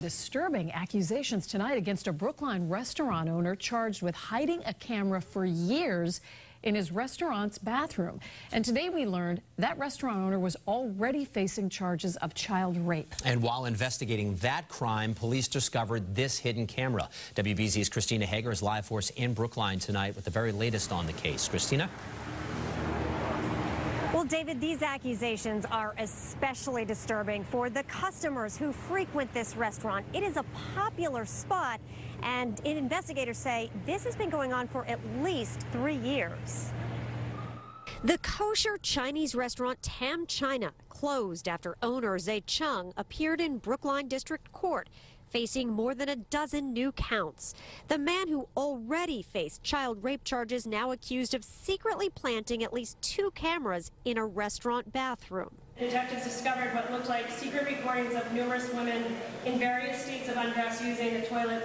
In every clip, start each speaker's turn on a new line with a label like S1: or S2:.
S1: Disturbing accusations tonight against a Brookline restaurant owner charged with hiding a camera for years in his restaurant's bathroom. And today we learned that restaurant owner was already facing charges of child rape.
S2: And while investigating that crime, police discovered this hidden camera. WBZ's Christina Hager is live for us in Brookline tonight with the very latest on the case. Christina?
S3: David, these accusations are especially disturbing for the customers who frequent this restaurant. It is a popular spot, and investigators say this has been going on for at least three years. The kosher Chinese restaurant Taam China closed after owner Zay Chung appeared in Brookline District Court facing more than a dozen new counts. The man who already faced child rape charges now accused of secretly planting at least two cameras in a restaurant bathroom.
S4: Detectives discovered what looked like secret recordings of numerous women in various states of undress using the toilet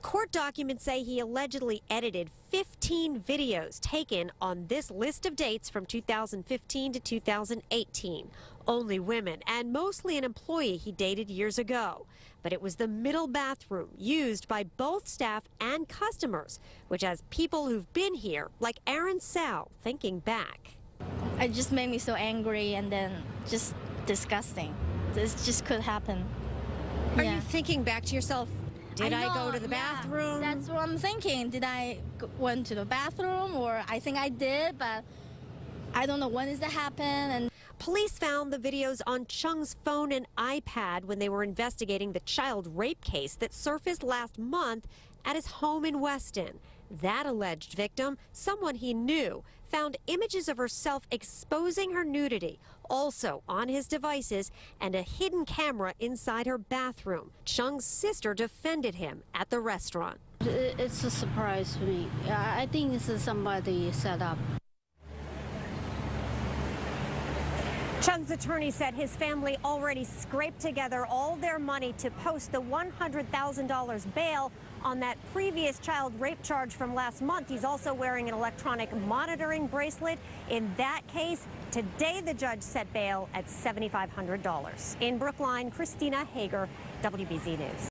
S3: Court documents say he allegedly edited 15 videos taken on this list of dates from 2015 to 2018. Only women and mostly an employee he dated years ago. But it was the middle bathroom used by both staff and customers, which has people who've been here, like Aaron Sal, thinking back.
S5: It just made me so angry and then just disgusting. This just could happen.
S3: Are yeah. you thinking back to yourself, did I, I go to the
S5: yeah,
S3: bathroom?
S5: That's what I'm thinking. Did I went to the bathroom or I think I did, but I don't know when does that happen. And
S3: Police found the videos on Chung's phone and iPad when they were investigating the child rape case that surfaced last month at his home in Weston. That alleged victim, someone he knew, found images of herself exposing her nudity, also on his devices, and a hidden camera inside her bathroom. Chung's sister defended him at the restaurant.
S6: It's a surprise to me. I think this is somebody set up.
S3: Chung's attorney said his family already scraped together all their money to post the $100,000 bail on that previous child rape charge from last month. He's also wearing an electronic monitoring bracelet. In that case, today the judge set bail at $7,500. In Brookline, Christina Hager, WBZ News.